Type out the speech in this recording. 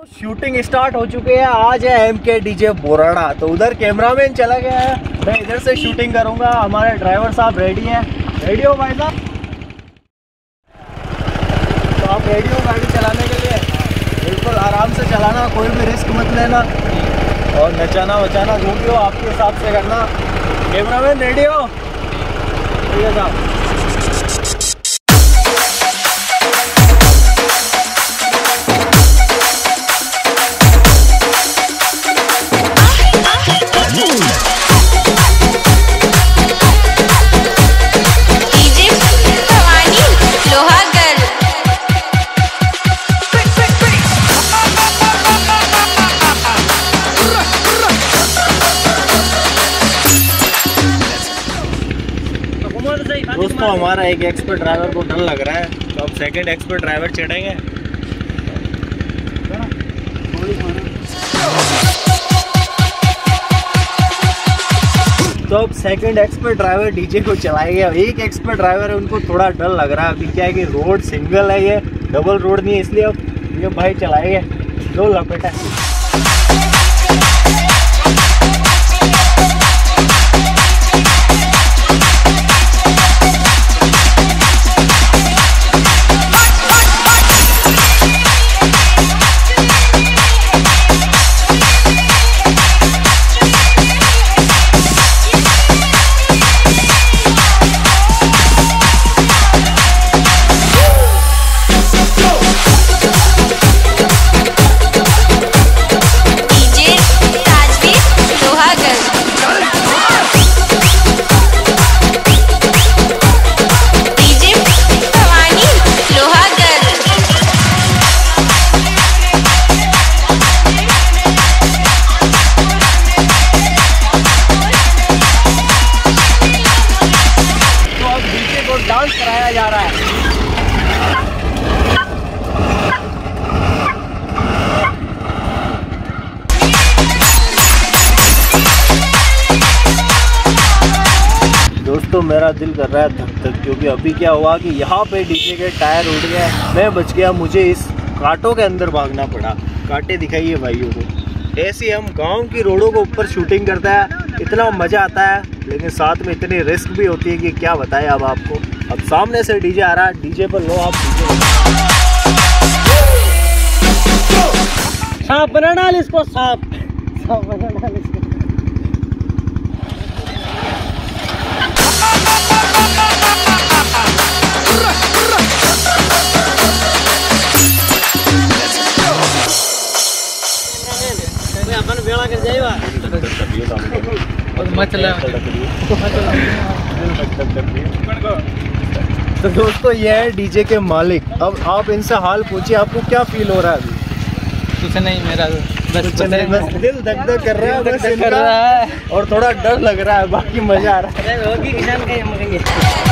तो shooting start हो चुकी है। आज है एम के डीजे बोराड़ा। तो उधर कैमरामैन चला गया है। मैं इधर से शूटिंग करूँगा। हमारे ड्राइवर साहब रेडी हैं। रेडी हो भाई साहब? तो आप रेडी हो गाड़ी चलाने के लिए? बिल्कुल आराम से चलाना, कोई भी रिस्क मत लेना। और नचाना वचाना जो भी हो, आपके हिसाब से करना। कैमरामैन रेडी हो? ठीक है साहब। दोस्तों हमारा एक एक्सपर्ट ड्राइवर को डर लग रहा है तो अब सेकंड एक्सपर्ट ड्राइवर चढ़ेंगे। तो अब सेकंड एक्सपर्ट ड्राइवर डीजे को चलाएँगे। एक एक्सपर्ट ड्राइवर है, उनको थोड़ा डर लग रहा है। अभी क्या है कि रोड सिंगल है ये डबल रोड नहीं है, इसलिए अब ये भाई चलाएँगे। दो लपेटा। डांस कराया जा रहा है। दोस्तों, मेरा दिल कर रहा है धक धक, क्योंकि अभी क्या हुआ कि यहाँ पे डीजे के टायर उड़ गए, मैं बच गया, मुझे इस कांटों के अंदर भागना पड़ा। कांटे दिखाइए भाइयों को। ऐसे हम गाँव की रोडों को ऊपर शूटिंग करता है, इतना मज़ा आता है, लेकिन साथ में इतनी रिस्क भी होती है कि क्या बताएँ अब आपको। अब सामने से डीजे आ रहा है डीजे पर लो आप डीजे। सांप बना डाल इसको सांप। सांप बना डाल इसको। अपन बेड़ा कर जाएगा तो दोस्तों ये है डीजे के मालिक। अब आप इनसे हाल पूछिए आपको क्या फील हो रहा है अभी? कुछ नहीं मेरा बस कुछ नहीं, बस दिल धक धक कर रहा है बस कर रहा है। और थोड़ा डर लग रहा है बाकी मज़ा आ रहा है। होगी किसान का